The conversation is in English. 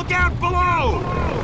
Look out below!